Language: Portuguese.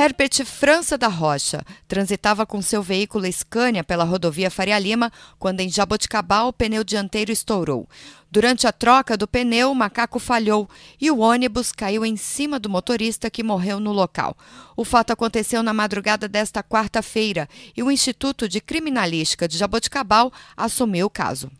Herbert França da Rocha transitava com seu veículo Scania pela rodovia Faria Lima quando em Jaboticabal o pneu dianteiro estourou. Durante a troca do pneu, o macaco falhou e o ônibus caiu em cima do motorista que morreu no local. O fato aconteceu na madrugada desta quarta-feira e o Instituto de Criminalística de Jaboticabal assumiu o caso.